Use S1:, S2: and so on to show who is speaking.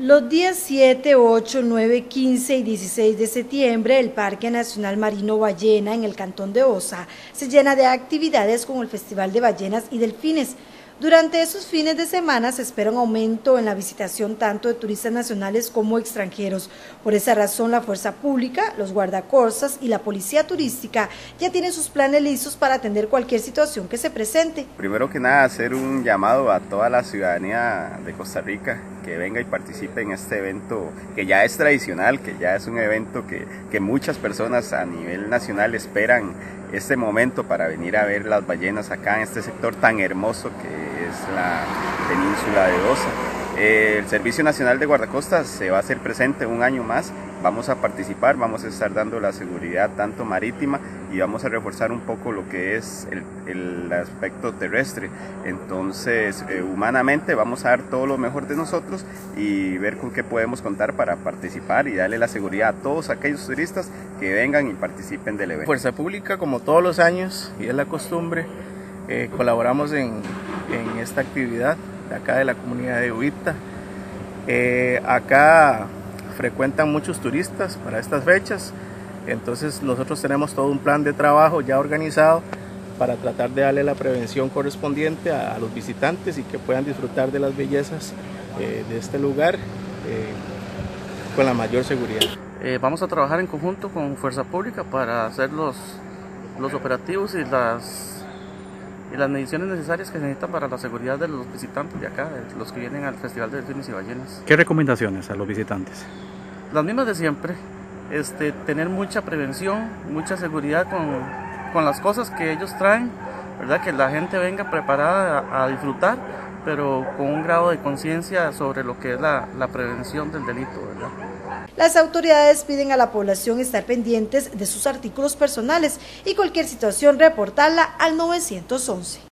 S1: Los días 7, 8, 9, 15 y 16 de septiembre, el Parque Nacional Marino Ballena en el Cantón de Osa se llena de actividades como el Festival de Ballenas y Delfines, durante esos fines de semana se espera un aumento en la visitación tanto de turistas nacionales como extranjeros. Por esa razón, la Fuerza Pública, los guardacorsas y la Policía Turística ya tienen sus planes listos para atender cualquier situación que se presente.
S2: Primero que nada, hacer un llamado a toda la ciudadanía de Costa Rica que venga y participe en este evento que ya es tradicional, que ya es un evento que, que muchas personas a nivel nacional esperan este momento para venir a ver las ballenas acá en este sector tan hermoso que es la península de Osa. el Servicio Nacional de Guardacostas se va a hacer presente un año más, vamos a participar, vamos a estar dando la seguridad tanto marítima y vamos a reforzar un poco lo que es el, aspecto terrestre. Entonces, eh, humanamente vamos a dar todo lo mejor de nosotros y ver con qué podemos contar para participar y darle la seguridad a todos aquellos turistas que vengan y participen del evento.
S3: Fuerza Pública, como todos los años, y es la costumbre, eh, colaboramos en, en, esta actividad de acá de la comunidad de Huita. Eh, acá frecuentan muchos turistas para estas fechas, entonces nosotros tenemos todo un plan de trabajo ya organizado para tratar de darle la prevención correspondiente a, los visitantes y que puedan disfrutar de las bellezas eh, de este lugar con la mayor seguridad.
S4: vamos a trabajar en conjunto con Fuerza Pública para hacer los, los operativos y las y las mediciones necesarias que se necesitan para la seguridad de los visitantes de acá, los que vienen al Festival de Delfines y Ballenas.
S5: ¿Qué recomendaciones a los visitantes?
S4: Las mismas de siempre, este, tener mucha prevención, mucha seguridad con, con las cosas que ellos traen, ¿verdad? que la gente venga preparada a, disfrutar, pero con un grado de conciencia sobre lo que es la, la prevención del delito. ¿verdad?
S1: Las autoridades piden a la población estar pendientes de sus artículos personales y cualquier situación reportarla al 911.